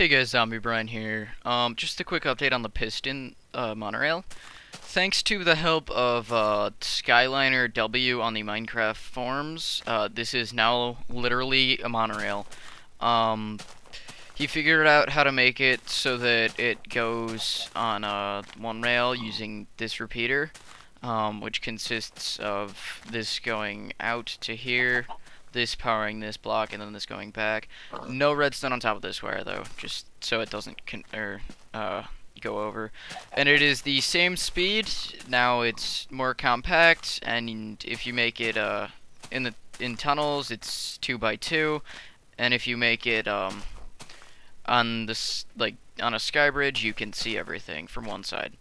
Hey guys, Zombie Brian here. Um, just a quick update on the piston uh, monorail. Thanks to the help of uh, Skyliner W on the Minecraft forums, uh, this is now literally a monorail. Um, he figured out how to make it so that it goes on uh, one rail using this repeater, um, which consists of this going out to here, this powering this block and then this going back. No redstone on top of this wire though, just so it doesn't or uh, go over. And it is the same speed. Now it's more compact, and if you make it uh, in the in tunnels, it's two by two, and if you make it um, on this like on a sky bridge, you can see everything from one side.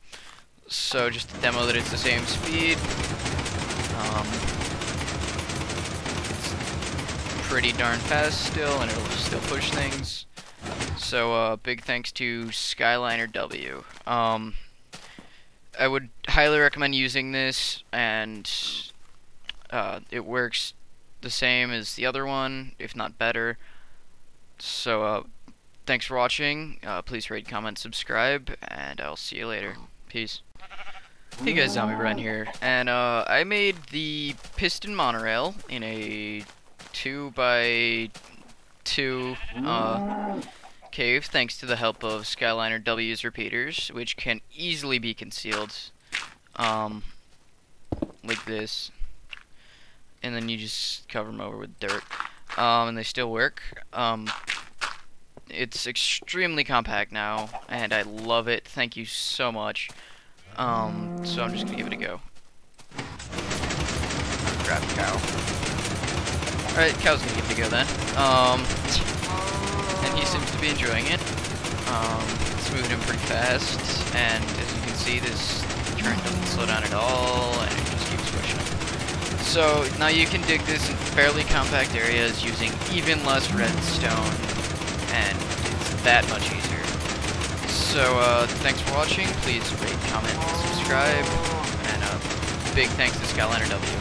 So just to demo that it's the same speed. Um, pretty darn fast still, and it'll still push things. So, uh, big thanks to Skyliner W. Um, I would highly recommend using this, and uh, it works the same as the other one, if not better. So, uh, thanks for watching. Uh, please rate, comment, subscribe, and I'll see you later. Peace. Hey guys, Zombie Run here, and uh, I made the piston monorail in a two by two uh, cave thanks to the help of Skyliner W's repeaters, which can easily be concealed um, like this. And then you just cover them over with dirt. Um, and they still work. Um, it's extremely compact now, and I love it. Thank you so much. Um, so I'm just gonna give it a go. Grab cow. Alright, Cow's gonna get to go then. Um, and he seems to be enjoying it. Um, it's moving him pretty fast, and as you can see, this turn doesn't slow down at all, and it just keeps pushing. So, now you can dig this in fairly compact areas using even less redstone, and it's that much easier. So, uh, thanks for watching. Please rate, comment, subscribe, and uh, big thanks to Skyliner W.